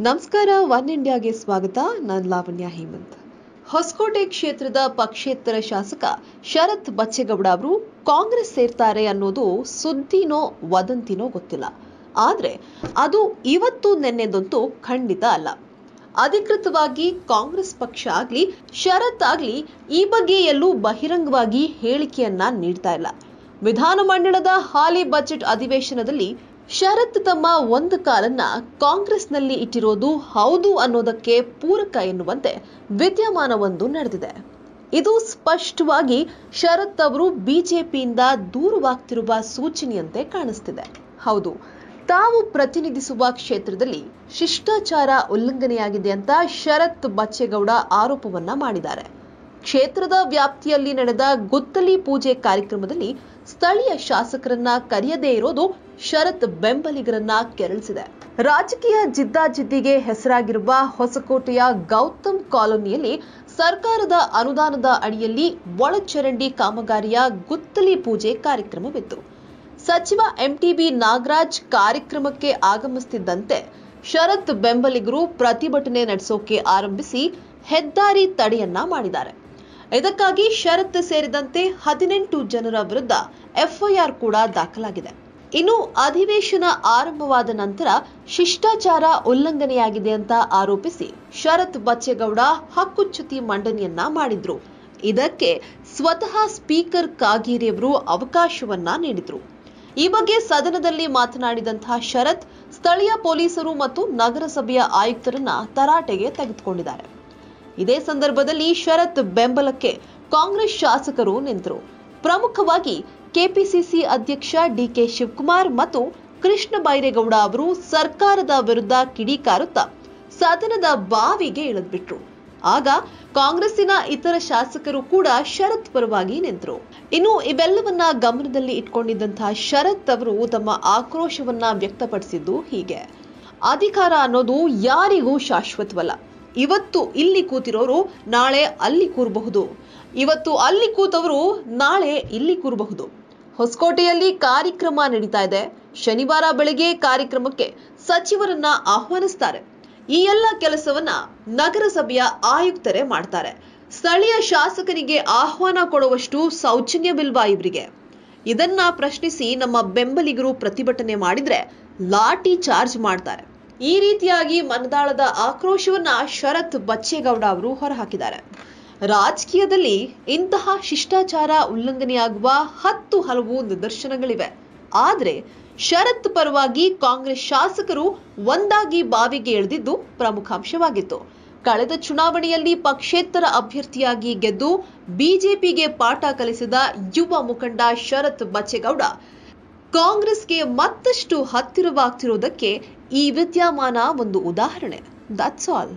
ನಮಸ್ಕಾರ, ಒನ್ ಇಂಡಿಯಾಗೆ ಸ್ವಾಗತ. ನಾನು ಲಾವಣ್ಯ ಹೇಮಂತ್. ಹೊಸಕೋಟೆ ಕ್ಷೇತ್ರದ ಪಕ್ಷೇತರ ಶಾಸಕ ಶರತ್ ಬಚ್ಚೇಗೌಡ ಅವರು ಕಾಂಗ್ರೆಸ್ ಸೇರ್ತಾರೆ ಅನ್ನೋದು ಸುದ್ದಿನೋ, ವದಂತಿನೋ ಗೊತ್ತಿಲ್ಲ. ಆದ್ರೆ ಅದು ಇವತ್ತು ನೆನ್ನೆದಂತೂ ಖಂಡಿತ ಅಲ್ಲ. ಅಧಿಕೃತವಾಗಿ ಕಾಂಗ್ರೆಸ್ ಪಕ್ಷ ಆಗ್ಲಿ, ಶರತ್ ಆಗ್ಲಿ ಈ ಬಗ್ಗೆ ಎಲ್ಲೂ ಬಹಿರಂಗವಾಗಿ ಹೇಳಿಕೆಯನ್ನ ನೀಡ್ತಾ ಇಲ್ಲ. ವಿಧಾನಮಂಡಲದ ಹಾಲಿ ಬಜೆಟ್ ಅಧಿವೇಶನದಲ್ಲಿ ಶರತ್ ತಮ್ಮ ಒಂದು ಕಾಲನ್ನ ಕಾಂಗ್ರೆಸ್ನಲ್ಲಿ ಇಟ್ಟಿರೋದು ಹೌದು ಅನ್ನೋದಕ್ಕೆ ಪೂರಕ ಎನ್ನುವಂತೆ ವಿದ್ಯಮಾನವೊಂದು ನಡೆದಿದೆ. ಇದು ಸ್ಪಷ್ಟವಾಗಿ ಶರತ್ ಅವರು ಬಿಜೆಪಿಯಿಂದ ದೂರವಾಗ್ತಿರುವ ಸೂಚನೆಯಂತೆ ಕಾಣಿಸ್ತಿದೆ. ಹೌದು, ತಾವು ಪ್ರತಿನಿಧಿಸುವ ಕ್ಷೇತ್ರದಲ್ಲಿ ಶಿಷ್ಟಾಚಾರ ಉಲ್ಲಂಘನೆಯಾಗಿದೆ ಅಂತ ಶರತ್ ಬಚ್ಚೇಗೌಡ ಆರೋಪವನ್ನ ಮಾಡಿದ್ದಾರೆ. ಕ್ಷೇತ್ರದ ವ್ಯಾಪ್ತಿಯಲ್ಲಿ ನಡೆದ ಗುತ್ತಲಿ ಪೂಜೆ ಕಾರ್ಯಕ್ರಮದಲ್ಲಿ ಸ್ಥಳೀಯ ಶಾಸಕರನ್ನ ಕರೆಯದೇ ಇರೋದು ಶರತ್ ಬೆಂಬಲಿಗರನ್ನ ಕೆರಳಿಸಿದೆ. ರಾಜಕೀಯ ಜಿದ್ದಾಜಿದ್ದಿಗೆ ಹೆಸರಾಗಿರುವ ಹೊಸಕೋಟೆಯ ಗೌತಮ್ ಕಾಲೋನಿಯಲ್ಲಿ ಸರ್ಕಾರದ ಅನುದಾನದ ಅಡಿಯಲ್ಲಿ ಒಳಚರಂಡಿ ಕಾಮಗಾರಿಯ ಗುತ್ತಲಿ ಪೂಜೆ ಕಾರ್ಯಕ್ರಮವಿತ್ತು. ಸಚಿವ ಎಂಟಿಬಿ ನಾಗರಾಜ್ ಕಾರ್ಯಕ್ರಮಕ್ಕೆ ಆಗಮಿಸುತ್ತಿದ್ದಂತೆ ಶರತ್ ಬೆಂಬಲಿಗರು ಪ್ರತಿಭಟನೆ ನಡೆಸೋಕೆ ಆರಂಭಿಸಿ ಹೆದ್ದಾರಿ ತಡೆಯನ್ನ ಮಾಡಿದ್ದಾರೆ. ಇದಕ್ಕಾಗಿ ಶರತ್ ಸೇರಿದಂತೆ ಹದಿನೆಂಟು ಜನರ ವಿರುದ್ಧ ಎಫ್ಐಆರ್ ಕೂಡ ದಾಖಲಾಗಿದೆ. ಇನ್ನು ಅಧಿವೇಶನ ಆರಂಭವಾದ ನಂತರ ಶಿಷ್ಟಾಚಾರ ಉಲ್ಲಂಘನೆಯಾಗಿದೆ ಅಂತ ಆರೋಪಿಸಿ ಶರತ್ ಬಚ್ಚೇಗೌಡ ಹಕ್ಕುಚ್ಯುತಿ ಮಂಡನೆಯನ್ನ ಮಾಡಿದ್ರು. ಇದಕ್ಕೆ ಸ್ವತಃ ಸ್ಪೀಕರ್ ಕಾಗೇರಿಯವರು ಅವಕಾಶವನ್ನ ನೀಡಿದ್ರು. ಈ ಬಗ್ಗೆ ಸದನದಲ್ಲಿ ಮಾತನಾಡಿದಂತಹ ಶರತ್ ಸ್ಥಳೀಯ ಪೊಲೀಸರು ಮತ್ತು ನಗರಸಭೆಯ ಆಯುಕ್ತರನ್ನ ತರಾಟೆಗೆ ತೆಗೆದುಕೊಂಡಿದ್ದಾರೆ. ಇದೇ ಸಂದರ್ಭದಲ್ಲಿ ಶರತ್ ಬೆಂಬಲಕ್ಕೆ ಕಾಂಗ್ರೆಸ್ ಶಾಸಕರು ನಿಂತರು. ಪ್ರಮುಖವಾಗಿ ಕೆಪಿಸಿಸಿ ಅಧ್ಯಕ್ಷ ಡಿಕೆ ಶಿವಕುಮಾರ್ ಮತ್ತು ಕೃಷ್ಣ ಬೈರೇಗೌಡ ಅವರು ಸರ್ಕಾರದ ವಿರುದ್ಧ ಕಿಡಿಕಾರುತ್ತಾ ಸದನದ ಬಾವಿಗೆ ಇಳಿದ್ಬಿಟ್ರು. ಆಗ ಕಾಂಗ್ರೆಸ್ಸಿನ ಇತರ ಶಾಸಕರು ಕೂಡ ಶರತ್ ಪರವಾಗಿ ನಿಂತರು. ಇನ್ನು ಇವೆಲ್ಲವನ್ನ ಗಮನದಲ್ಲಿ ಇಟ್ಕೊಂಡಿದ್ದಂತಹ ಶರತ್ ಅವರು ತಮ್ಮ ಆಕ್ರೋಶವನ್ನ ವ್ಯಕ್ತಪಡಿಸಿದ್ದು ಹೀಗೆ. ಅಧಿಕಾರ ಅನ್ನೋದು ಯಾರಿಗೂ ಶಾಶ್ವತವಲ್ಲ. ಇವತ್ತು ಇಲ್ಲಿ ಕೂತಿರೋರು ನಾಳೆ ಅಲ್ಲಿ ಕೂರಬಹುದು. ಇವತ್ತು ಅಲ್ಲಿ ಕೂತವರು ನಾಳೆ ಇಲ್ಲಿ ಕೂರಬಹುದು. ಹೊಸಕೋಟೆಯಲ್ಲಿ ಕಾರ್ಯಕ್ರಮ ನಡೀತಾ ಇದೆ. ಶನಿವಾರ ಬೆಳಗ್ಗೆ ಕಾರ್ಯಕ್ರಮಕ್ಕೆ ಸಚಿವರನ್ನ ಆಹ್ವಾನಿಸ್ತಾರೆ. ಈ ಎಲ್ಲ ಕೆಲಸವನ್ನ ನಗರಸಭೆಯ ಆಯುಕ್ತರೇ ಮಾಡ್ತಾರೆ. ಸ್ಥಳೀಯ ಶಾಸಕರಿಗೆ ಆಹ್ವಾನ ಕೊಡುವಷ್ಟು ಸೌಜನ್ಯವಿಲ್ವಾ ಇವರಿಗೆ? ಇದನ್ನ ಪ್ರಶ್ನಿಸಿ ನಮ್ಮ ಬೆಂಬಲಿಗರು ಪ್ರತಿಭಟನೆ ಮಾಡಿದ್ರೆ ಲಾಠಿ ಚಾರ್ಜ್ ಮಾಡ್ತಾರೆ. ಈ ರೀತಿಯಾಗಿ ಮನದಾಳದ ಆಕ್ರೋಶವನ್ನ ಶರತ್ ಬಚ್ಚೇಗೌಡ ಅವರು ಹೊರಹಾಕಿದ್ದಾರೆ. ರಾಜಕೀಯದಲ್ಲಿ ಇಂತಹ ಶಿಷ್ಟಾಚಾರ ಉಲ್ಲಂಘನೆಯಾಗುವ ಹತ್ತು ಹಲವು ನಿದರ್ಶನಗಳಿವೆ. ಆದ್ರೆ ಶರತ್ ಪರವಾಗಿ ಕಾಂಗ್ರೆಸ್ ಶಾಸಕರು ಒಂದಾಗಿ ಬಾವಿಗೆ ಇಳಿದಿದ್ದು ಪ್ರಮುಖ ಅಂಶವಾಗಿತ್ತು ಕಳೆದ ಚುನಾವಣೆಯಲ್ಲಿ ಪಕ್ಷೇತರ ಅಭ್ಯರ್ಥಿಯಾಗಿ ಗೆದ್ದು ಬಿಜೆಪಿಗೆ ಪಾಠ ಕಲಿಸಿದ ಯುವ ಮುಖಂಡ ಶರತ್ ಬಚ್ಚೇಗೌಡ ಕಾಂಗ್ರೆಸ್ಗೆ ಮತ್ತಷ್ಟು ಹತ್ತಿರವಾಗ್ತಿರೋದಕ್ಕೆ ಈ ವಿದ್ಯಮಾನ ಒಂದು ಉದಾಹರಣೆ. That's all